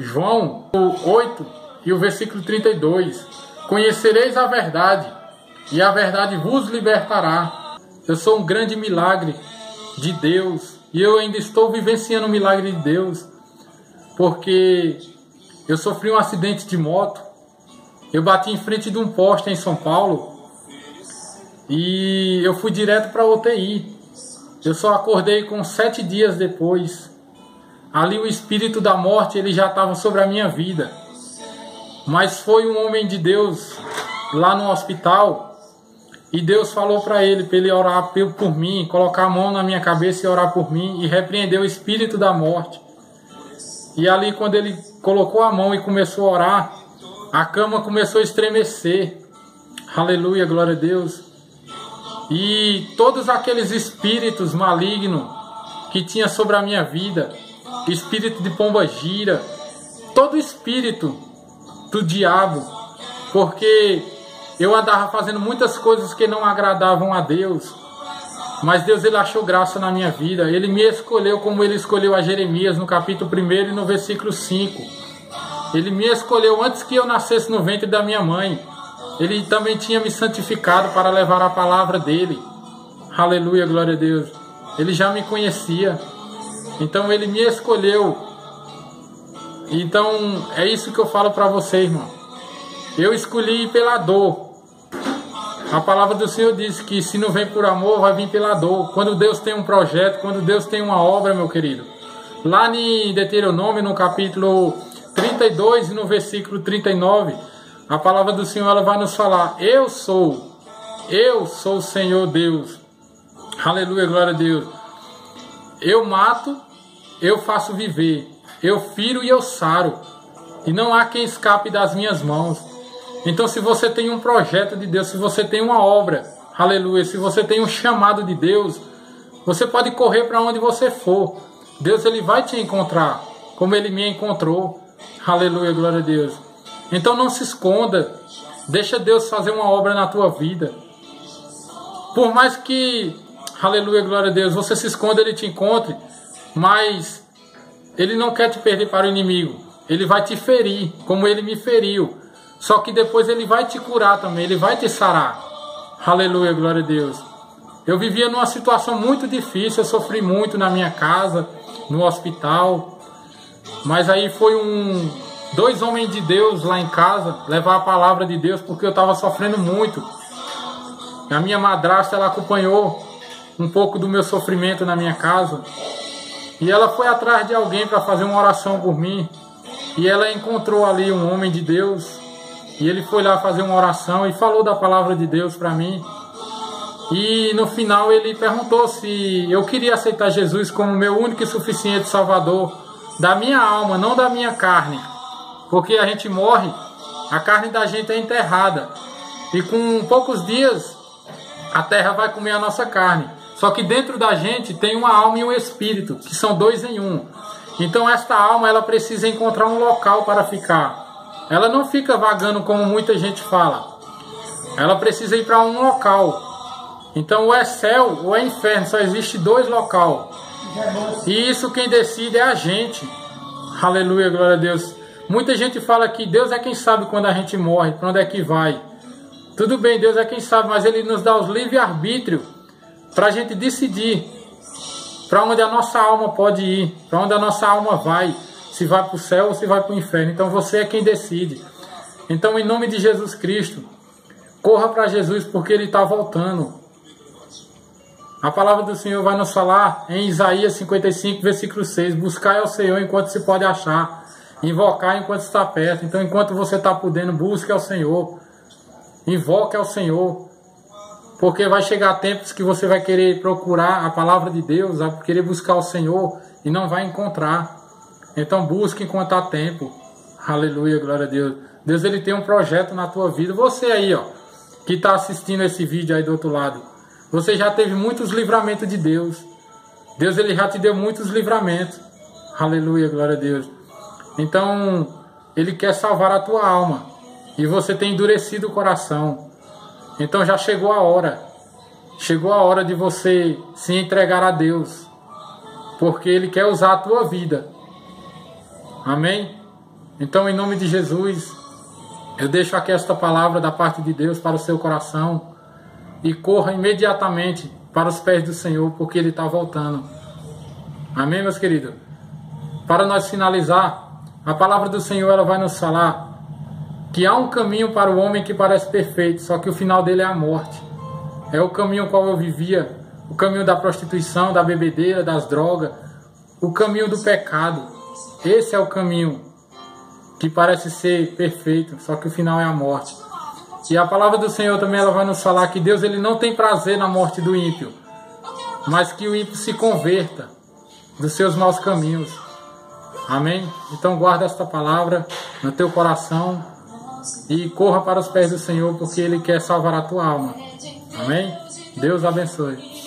João 8 e o versículo 32. Conhecereis a verdade, e a verdade vos libertará. Eu sou um grande milagre de Deus, e eu ainda estou vivenciando o milagre de Deus, porque eu sofri um acidente de moto, eu bati em frente de um poste em São Paulo, e eu fui direto para a UTI. Eu só acordei com sete dias depois. Ali o espírito da morte ele já estava sobre a minha vida. Mas foi um homem de Deus lá no hospital e Deus falou para ele, para ele orar por mim, colocar a mão na minha cabeça e orar por mim e repreender o espírito da morte. E ali quando ele colocou a mão e começou a orar, a cama começou a estremecer. Aleluia, glória a Deus. E todos aqueles espíritos malignos que tinha sobre a minha vida, espírito de pomba gira, todo espírito do diabo, porque eu andava fazendo muitas coisas que não agradavam a Deus. Mas Deus ele achou graça na minha vida. Ele me escolheu como ele escolheu a Jeremias no capítulo 1 e no versículo 5. Ele me escolheu antes que eu nascesse no ventre da minha mãe. Ele também tinha me santificado para levar a palavra dele. Aleluia, glória a Deus. Ele já me conhecia. Então ele me escolheu. Então é isso que eu falo para você, irmão. Eu escolhi pela dor. A palavra do Senhor diz que se não vem por amor, vai vir pela dor. Quando Deus tem um projeto, quando Deus tem uma obra, meu querido. Lá em Deuteronômio, no capítulo 32 e no versículo 39, a palavra do Senhor ela vai nos falar: Eu sou, eu sou o Senhor Deus. Aleluia, glória a Deus. Eu mato eu faço viver, eu firo e eu saro, e não há quem escape das minhas mãos. Então, se você tem um projeto de Deus, se você tem uma obra, aleluia, se você tem um chamado de Deus, você pode correr para onde você for. Deus ele vai te encontrar, como ele me encontrou. Aleluia, glória a Deus. Então não se esconda. Deixa Deus fazer uma obra na tua vida. Por mais que, aleluia, glória a Deus, você se esconda, ele te encontre mas ele não quer te perder para o inimigo. Ele vai te ferir, como ele me feriu. Só que depois ele vai te curar também, ele vai te sarar. Aleluia, glória a Deus. Eu vivia numa situação muito difícil, eu sofri muito na minha casa, no hospital. Mas aí foi um dois homens de Deus lá em casa levar a palavra de Deus porque eu estava sofrendo muito. A minha madrasta ela acompanhou um pouco do meu sofrimento na minha casa. E ela foi atrás de alguém para fazer uma oração por mim. E ela encontrou ali um homem de Deus. E ele foi lá fazer uma oração e falou da palavra de Deus para mim. E no final ele perguntou se eu queria aceitar Jesus como meu único e suficiente Salvador da minha alma, não da minha carne. Porque a gente morre, a carne da gente é enterrada. E com poucos dias a terra vai comer a nossa carne. Só que dentro da gente tem uma alma e um espírito, que são dois em um. Então esta alma ela precisa encontrar um local para ficar. Ela não fica vagando como muita gente fala. Ela precisa ir para um local. Então ou é céu ou é inferno, só existe dois locais. E isso quem decide é a gente. Aleluia, glória a Deus. Muita gente fala que Deus é quem sabe quando a gente morre, para onde é que vai. Tudo bem, Deus é quem sabe, mas Ele nos dá os livre-arbítrio para a gente decidir para onde a nossa alma pode ir, para onde a nossa alma vai, se vai para o céu ou se vai para o inferno. Então você é quem decide. Então, em nome de Jesus Cristo, corra para Jesus porque Ele está voltando. A palavra do Senhor vai nos falar em Isaías 55, versículo 6: Buscai ao Senhor enquanto se pode achar, invocar enquanto está perto. Então, enquanto você está podendo, busque ao Senhor, invoque ao Senhor. Porque vai chegar tempos que você vai querer procurar a palavra de Deus, vai querer buscar o Senhor e não vai encontrar. Então busque enquanto há tempo. Aleluia, glória a Deus. Deus ele tem um projeto na tua vida. Você aí, ó, que está assistindo esse vídeo aí do outro lado, você já teve muitos livramentos de Deus. Deus ele já te deu muitos livramentos. Aleluia, glória a Deus. Então, ele quer salvar a tua alma. E você tem endurecido o coração. Então já chegou a hora. Chegou a hora de você se entregar a Deus. Porque Ele quer usar a tua vida. Amém? Então, em nome de Jesus, eu deixo aqui esta palavra da parte de Deus para o seu coração e corra imediatamente para os pés do Senhor, porque Ele está voltando. Amém, meus queridos? Para nós finalizar, a palavra do Senhor ela vai nos falar que há um caminho para o homem que parece perfeito, só que o final dele é a morte. É o caminho qual eu vivia, o caminho da prostituição, da bebedeira, das drogas, o caminho do pecado. Esse é o caminho que parece ser perfeito, só que o final é a morte. E a palavra do Senhor também ela vai nos falar que Deus ele não tem prazer na morte do ímpio, mas que o ímpio se converta dos seus maus caminhos. Amém? Então guarda esta palavra no teu coração e corra para os pés do Senhor, porque Ele quer salvar a tua alma. Amém? Deus abençoe.